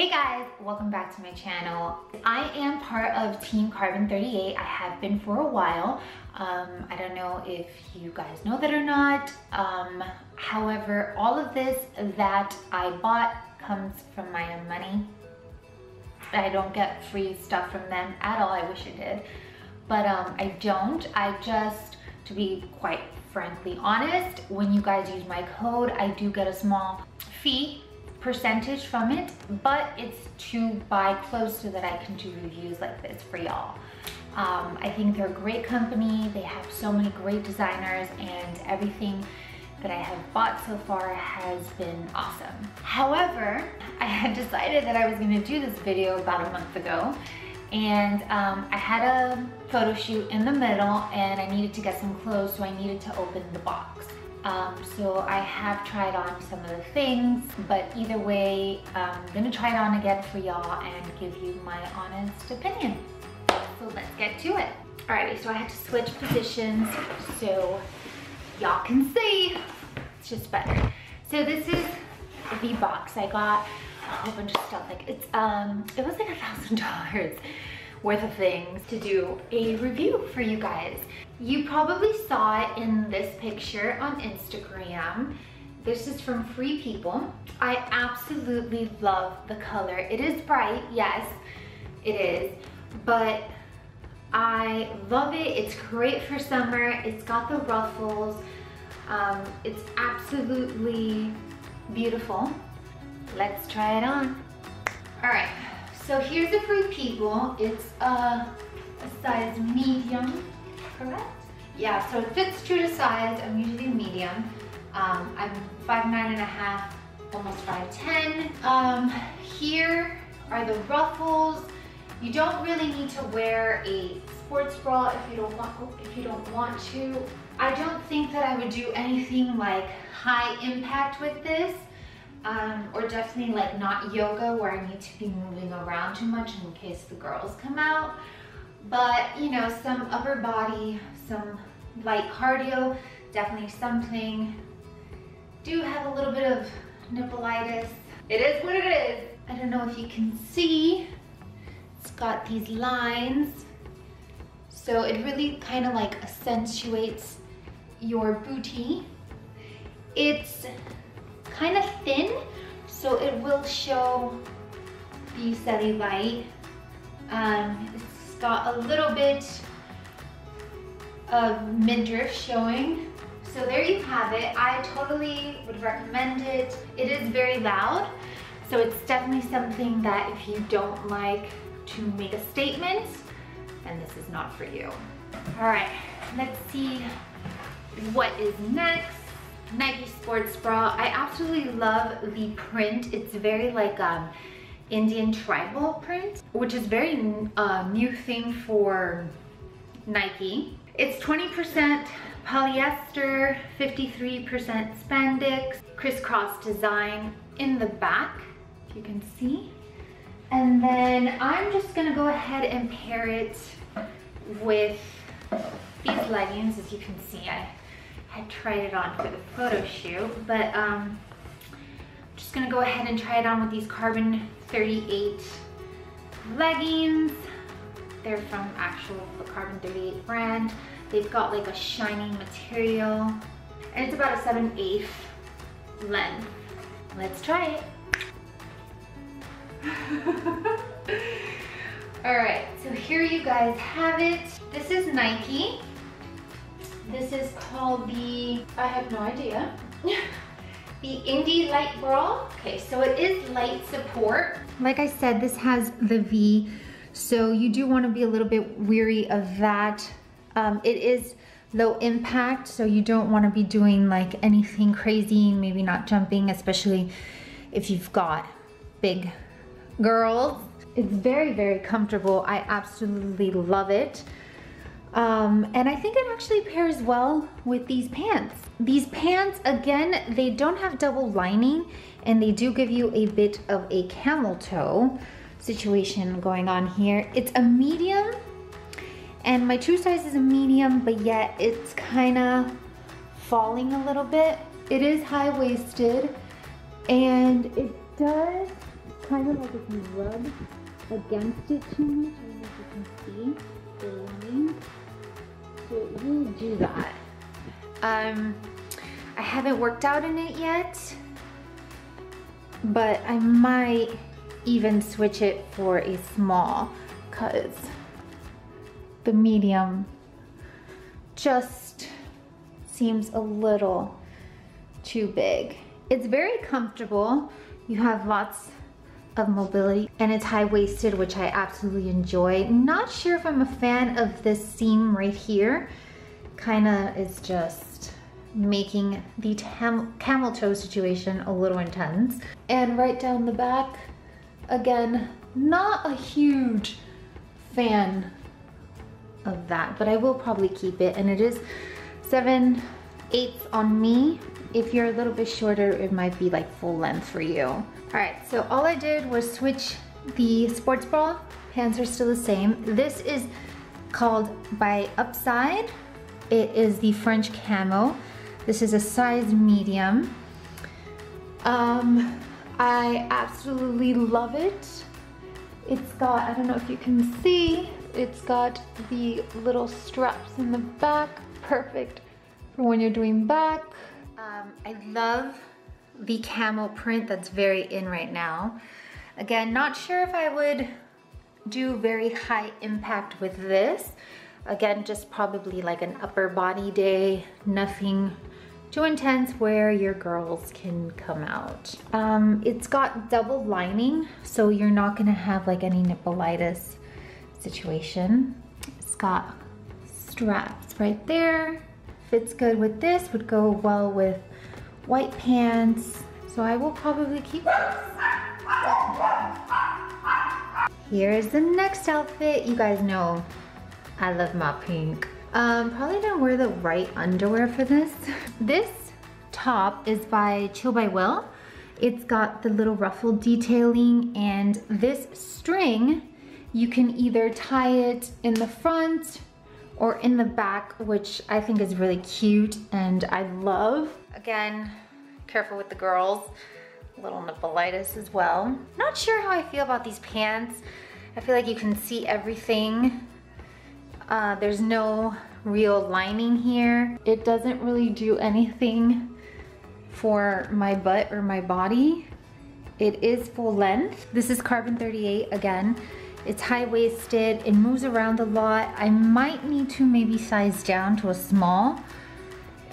Hey guys, welcome back to my channel. I am part of Team Carbon 38. I have been for a while. Um, I don't know if you guys know that or not. Um, however, all of this that I bought comes from my own money. I don't get free stuff from them at all. I wish I did. But um, I don't. I just, to be quite frankly honest, when you guys use my code, I do get a small fee percentage from it, but it's to buy clothes so that I can do reviews like this for y'all. Um, I think they're a great company. They have so many great designers and everything that I have bought so far has been awesome. However, I had decided that I was gonna do this video about a month ago and um, I had a photo shoot in the middle and I needed to get some clothes so I needed to open the box. Um, so I have tried on some of the things, but either way, I'm gonna try it on again for y'all and give you my honest opinion. So let's get to it. Alrighty, so I had to switch positions so y'all can see. It's just better. So this is the box. I got a whole bunch of stuff. Like it's, um, it was like a thousand dollars worth of things to do a review for you guys. You probably saw it in this picture on Instagram. This is from Free People. I absolutely love the color. It is bright, yes, it is, but I love it. It's great for summer. It's got the ruffles. Um, it's absolutely beautiful. Let's try it on. All right, so here's the Free People. It's a, a size medium correct? Yeah, so it fits true to size. I'm usually medium. Um, I'm five nine and a half, almost 5'10". Um, here are the ruffles. You don't really need to wear a sports bra if you don't want if you don't want to. I don't think that I would do anything like high impact with this. Um, or definitely like not yoga where I need to be moving around too much in case the girls come out. But, you know, some upper body, some light cardio, definitely something. Do have a little bit of nippleitis. It is what it is. I don't know if you can see. It's got these lines. So it really kind of like accentuates your booty. It's kind of thin, so it will show the cellulite. Um, it's got a little bit of midriff showing. So there you have it. I totally would recommend it. It is very loud, so it's definitely something that if you don't like to make a statement, then this is not for you. All right, let's see what is next. Nike sports bra. I absolutely love the print. It's very like um, Indian tribal print, which is very uh, new thing for Nike. It's 20% polyester, 53% spandex, crisscross design in the back, if you can see. And then I'm just gonna go ahead and pair it with these leggings. As you can see, I had tried it on for the photo shoot, but um, I'm just gonna go ahead and try it on with these Carbon 38 leggings. They're from actual Carbon 38 brand. They've got like a shiny material and it's about a 7 8 length. Let's try it. All right, so here you guys have it. This is Nike. This is called the, I have no idea. the Indy Light Bra. Okay, so it is light support. Like I said, this has the V, so you do wanna be a little bit weary of that. Um, it is low impact, so you don't wanna be doing like anything crazy, maybe not jumping, especially if you've got big girls. It's very, very comfortable. I absolutely love it. Um, and I think it actually pairs well with these pants. These pants, again, they don't have double lining and they do give you a bit of a camel toe situation going on here. It's a medium and my true size is a medium, but yet it's kind of falling a little bit. It is high-waisted and it does kind of like if you rub against it too much, I don't know if you can see the line. It do that. Um, I haven't worked out in it yet, but I might even switch it for a small because the medium just seems a little too big. It's very comfortable. You have lots of mobility and it's high-waisted, which I absolutely enjoy. Not sure if I'm a fan of this seam right here. Kinda is just making the camel toe situation a little intense. And right down the back, again, not a huge fan of that, but I will probably keep it. And it is seven eighths on me. If you're a little bit shorter, it might be like full length for you. All right, so all I did was switch the sports bra. Pants are still the same. This is called by Upside. It is the French camo. This is a size medium. Um, I absolutely love it. It's got, I don't know if you can see, it's got the little straps in the back, perfect for when you're doing back. Um, I love the camel print that's very in right now. Again, not sure if I would do very high impact with this. Again, just probably like an upper body day, nothing too intense where your girls can come out. Um, it's got double lining, so you're not gonna have like any nippleitis situation. It's got straps right there. Fits good with this, would go well with white pants. So I will probably keep this. Here's the next outfit. You guys know I love my pink. Um, probably didn't wear the right underwear for this. This top is by Chill by Will. It's got the little ruffle detailing and this string, you can either tie it in the front or in the back, which I think is really cute and I love. Again, careful with the girls. A little nippleitis as well. Not sure how I feel about these pants. I feel like you can see everything. Uh, there's no real lining here. It doesn't really do anything for my butt or my body. It is full length. This is Carbon 38 again. It's high-waisted, it moves around a lot. I might need to maybe size down to a small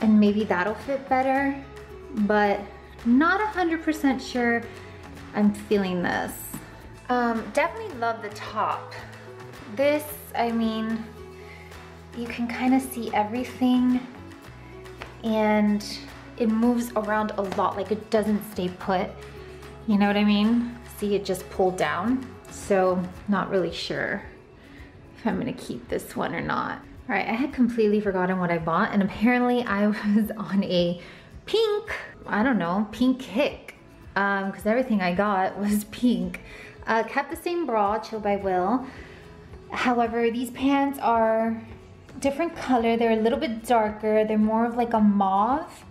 and maybe that'll fit better, but not 100% sure I'm feeling this. Um, definitely love the top. This, I mean, you can kind of see everything and it moves around a lot, like it doesn't stay put. You know what I mean? See it just pulled down. So not really sure if I'm gonna keep this one or not. All right, I had completely forgotten what I bought and apparently I was on a pink, I don't know, pink kick because um, everything I got was pink. Uh, kept the same bra, Chill by Will. However, these pants are different color. They're a little bit darker. They're more of like a mauve.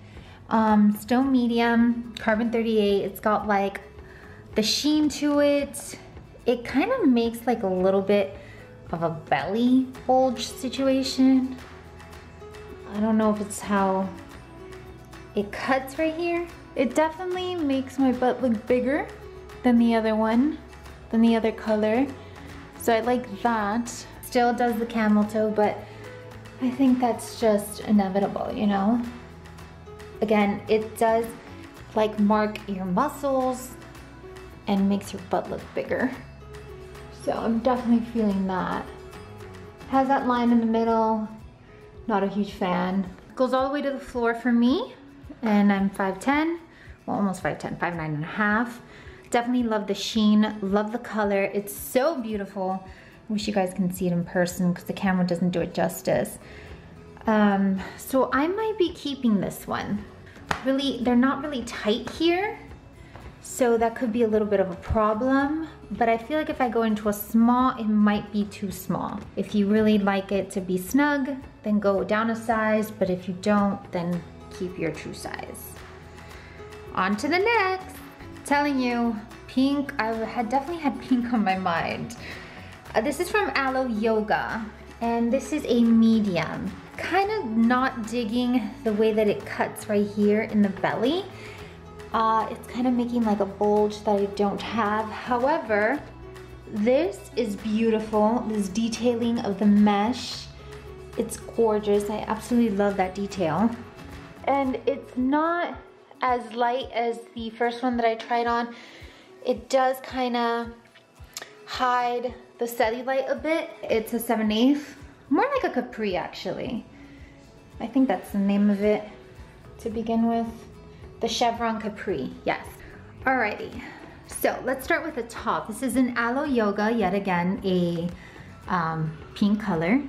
Um, still medium, carbon 38. It's got like the sheen to it. It kind of makes like a little bit of a belly bulge situation. I don't know if it's how it cuts right here. It definitely makes my butt look bigger than the other one, than the other color. So I like that. Still does the camel toe, but I think that's just inevitable, you know? Again, it does like mark your muscles and makes your butt look bigger. So I'm definitely feeling that. Has that line in the middle, not a huge fan. Goes all the way to the floor for me, and I'm 5'10", well almost 5'10", 5'9 and a half. Definitely love the sheen, love the color. It's so beautiful. Wish you guys can see it in person because the camera doesn't do it justice. Um, so I might be keeping this one. Really, they're not really tight here. So that could be a little bit of a problem, but I feel like if I go into a small, it might be too small. If you really like it to be snug, then go down a size, but if you don't, then keep your true size. On to the next. telling you, pink. I had definitely had pink on my mind. Uh, this is from Alo Yoga and this is a medium. Kind of not digging the way that it cuts right here in the belly. Uh, it's kind of making like a bulge that I don't have. However, this is beautiful. This detailing of the mesh, it's gorgeous. I absolutely love that detail. And it's not as light as the first one that I tried on. It does kind of hide the cellulite a bit. It's a 7 8 more like a capri actually. I think that's the name of it to begin with. The chevron capri, yes. Alrighty, so let's start with the top. This is an Alo Yoga, yet again, a um, pink color.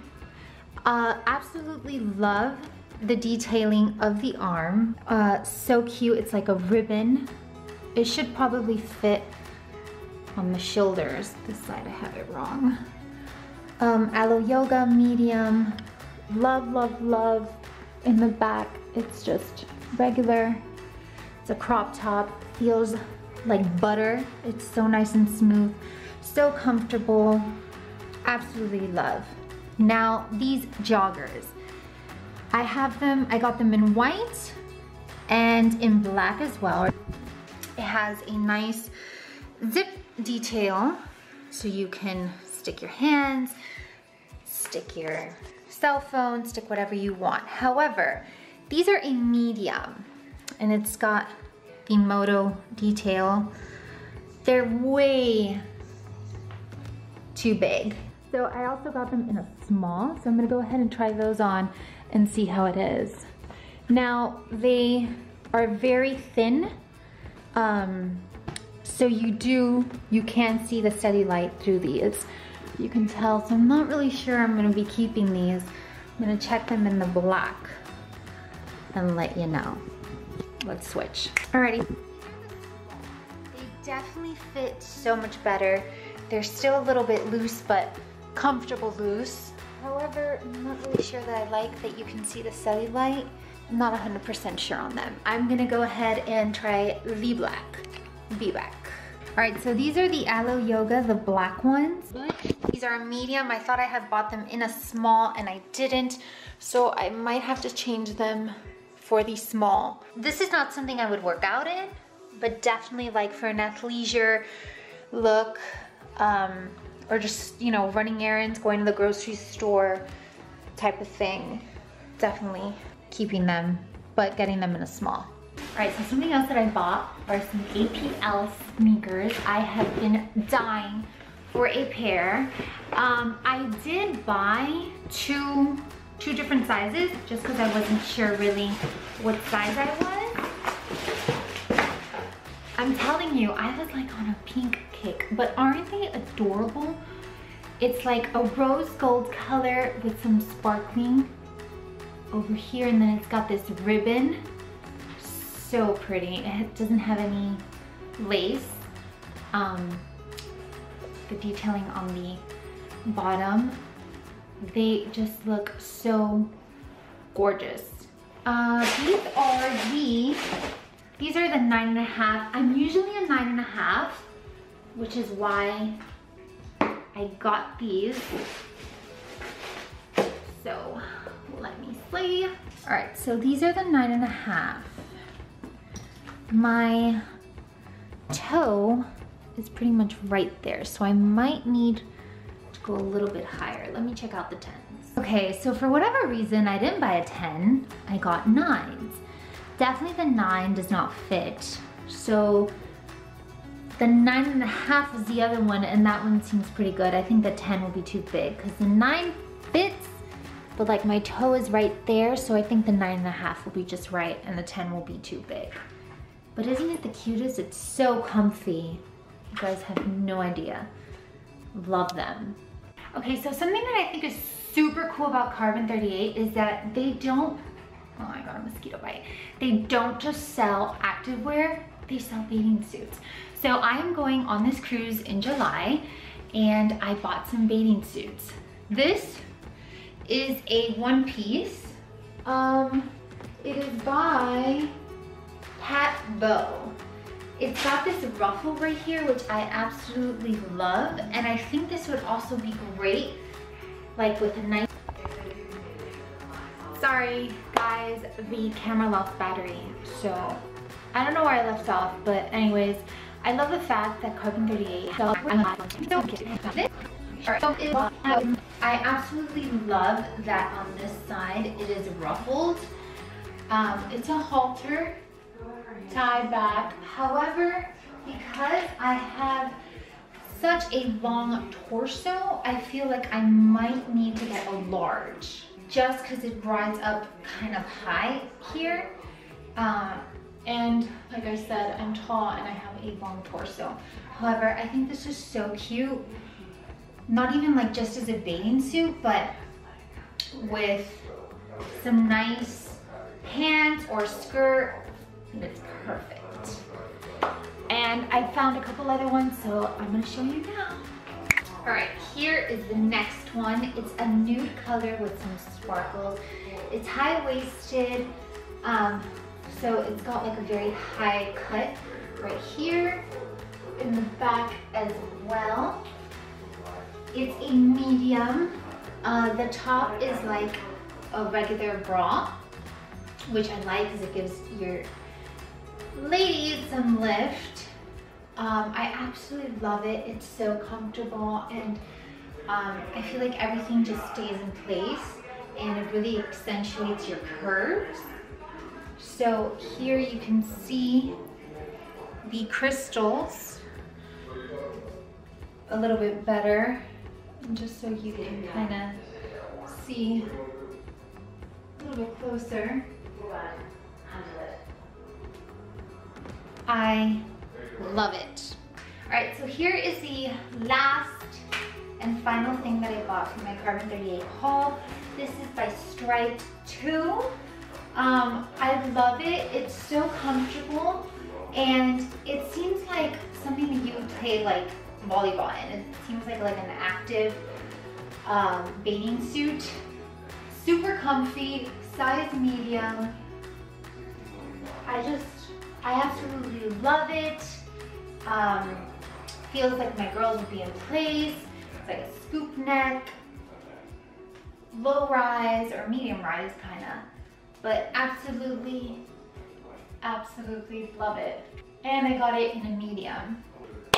Uh, absolutely love the detailing of the arm. Uh, so cute, it's like a ribbon. It should probably fit on the shoulders. This side I have it wrong. Um, Alo Yoga medium. Love, love, love. In the back, it's just regular. It's a crop top, feels like butter. It's so nice and smooth, so comfortable. Absolutely love. Now, these joggers. I have them, I got them in white and in black as well. It has a nice zip detail so you can stick your hands, stick your cell phone, stick whatever you want. However, these are a medium and it's got the moto detail. They're way too big. So I also got them in a small, so I'm gonna go ahead and try those on and see how it is. Now, they are very thin, um, so you do, you can see the steady light through these. You can tell, so I'm not really sure I'm gonna be keeping these. I'm gonna check them in the black and let you know. Let's switch. Alrighty. They definitely fit so much better. They're still a little bit loose, but comfortable loose. However, I'm not really sure that I like that you can see the cellulite. I'm not 100% sure on them. I'm gonna go ahead and try the black, the black. All right, so these are the Alo Yoga, the black ones. These are a medium. I thought I had bought them in a small and I didn't, so I might have to change them for the small. This is not something I would work out in, but definitely like for an athleisure look, um, or just, you know, running errands, going to the grocery store type of thing. Definitely keeping them, but getting them in a small. All right, so something else that I bought are some APL sneakers. I have been dying for a pair. Um, I did buy two, two different sizes just because I wasn't sure really what size I was. I'm telling you, I was like on a pink kick, but aren't they adorable? It's like a rose gold color with some sparkling over here and then it's got this ribbon. So pretty. It doesn't have any lace. Um, the detailing on the bottom. They just look so gorgeous. Uh, these are the, these are the nine and a half. I'm usually a nine and a half, which is why I got these. So let me see. All right, so these are the nine and a half. My toe is pretty much right there, so I might need go a little bit higher. Let me check out the tens. Okay, so for whatever reason, I didn't buy a 10, I got nines. Definitely the nine does not fit. So the nine and a half is the other one and that one seems pretty good. I think the 10 will be too big because the nine fits, but like my toe is right there. So I think the nine and a half will be just right and the 10 will be too big. But isn't it the cutest? It's so comfy. You guys have no idea. Love them. Okay, so something that I think is super cool about Carbon 38 is that they don't, oh I got a mosquito bite. They don't just sell activewear, they sell bathing suits. So I am going on this cruise in July and I bought some bathing suits. This is a one piece. Um, it is by Pat Bow. It's got this ruffle right here, which I absolutely love. And I think this would also be great, like with a nice, sorry guys, the camera lost battery. So I don't know where I left off, but anyways, I love the fact that Carbon 38 I absolutely love that on this side it is ruffled. Um, it's a halter tied back. However, because I have such a long torso, I feel like I might need to get a large just because it rides up kind of high here. Um, and like I said, I'm tall and I have a long torso. However, I think this is so cute. Not even like just as a bathing suit, but with some nice pants or skirt. It's perfect. And I found a couple other ones, so I'm gonna show you now. All right, here is the next one. It's a nude color with some sparkles. It's high-waisted, um, so it's got like a very high cut right here in the back as well. It's a medium. Uh, the top is like a regular bra, which I like because it gives your ladies some lift. Um, I absolutely love it. It's so comfortable and um, I feel like everything just stays in place and it really accentuates your curves. So here you can see the crystals a little bit better just so you can kind of see a little bit closer. I love it. All right, so here is the last and final thing that I bought from my Carbon 38 haul. This is by Striped 2. Um, I love it. It's so comfortable and it seems like something that you would play like volleyball in. It seems like, like an active um, bathing suit. Super comfy, size medium. I just I absolutely love it. Um, feels like my girls would be in place. It's like a scoop neck, low rise or medium rise kind of. But absolutely, absolutely love it. And I got it in a medium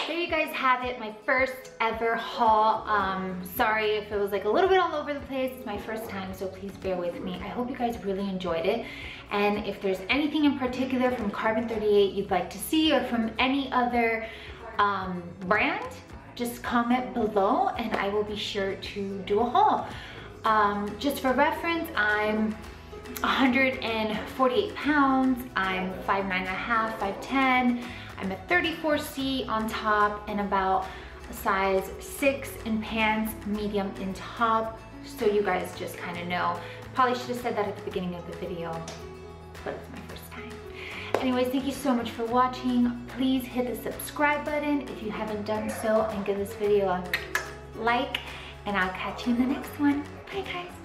there you guys have it, my first ever haul. Um, sorry if it was like a little bit all over the place. It's my first time, so please bear with me. I hope you guys really enjoyed it. And if there's anything in particular from Carbon 38 you'd like to see or from any other um, brand, just comment below and I will be sure to do a haul. Um, just for reference, I'm 148 pounds, I'm 5'9 and a half, 5'10", I'm a 34C on top and about a size six in pants, medium in top. So you guys just kind of know. Probably should have said that at the beginning of the video, but it's my first time. Anyways, thank you so much for watching. Please hit the subscribe button if you haven't done so and give this video a like and I'll catch you in the next one. Bye guys.